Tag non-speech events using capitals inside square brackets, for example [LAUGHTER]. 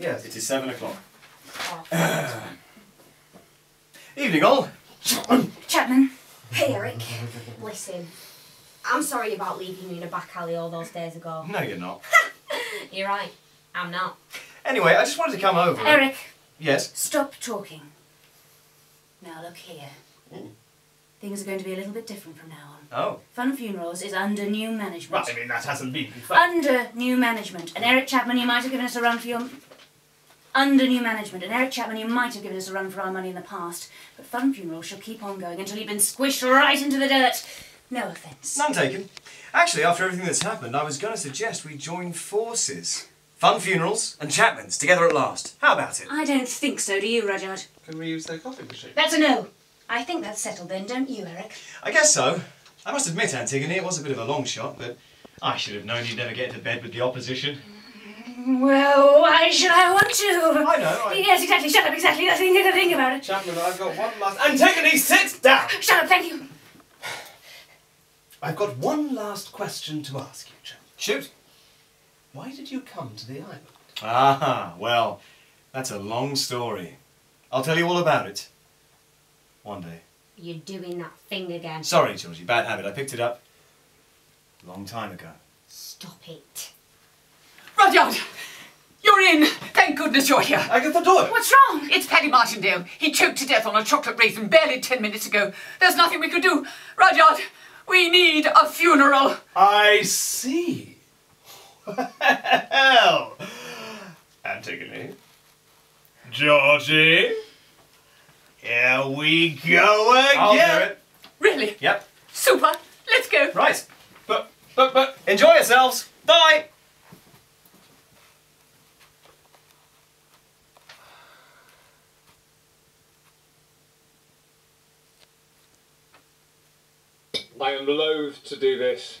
Yes. It is seven o'clock. Oh, [CLEARS THROAT] Evening all. Chapman. Chapman. Hey, Eric. Listen, I'm sorry about leaving you in a back alley all those days ago. No, you're not. [LAUGHS] You're right. I'm not. Anyway, I just wanted to come over. and- Eric, Yes. stop talking. Now look here. Things are going to be a little bit different from now on. Oh. Funn Funerals is under new management. Right, I mean, that hasn't been confirmed. Under new management. And Eric Chapman, you might have given us a run for your. Under new management. And Eric Chapman, you might have given us a run for our money in the past. But Funn Funerals shall keep on going until you've been squished right into the dirt. No offence. None taken. Actually, after everything that's happened, I was going to suggest we join forces. Funn funerals and Chapman's together at last. How about it? I don't think so, do you, Rudyard? Can we use their coffee machine? That's a no. I think that's settled then, don't you, Eric? I guess so. I must admit, Antigone, it was a bit of a long shot, but I should have known you'd never get into bed with the opposition. Mm. Well, why should I want to? I know, I- Yes, exactly. Shut up, exactly. The thing, the thing about it. Chapman, I've got one last. Antigone, sit down! Shut up, thank you. I've got one last question to ask you, Chapman. Shoot. Why did you come to the island? Ah, well, that's a long story. I'll tell you all about it. One day. You're doing that thing again. Sorry, Georgie, bad habit. I picked it up a long time ago. Stop it. Rudyard! You're in! Thank goodness you're here. I get the door! What's wrong? It's Paddy Martindale. He choked to death on a chocolate raisin barely ten minutes ago. There's nothing we could do. Rudyard, we need a funeral. I see. Well, Antigone. Georgie. Here we go again. I'll do it. Really? Yep. Super. Let's go. Right. But, but, but. Enjoy yourselves. Bye. I am loath to do this.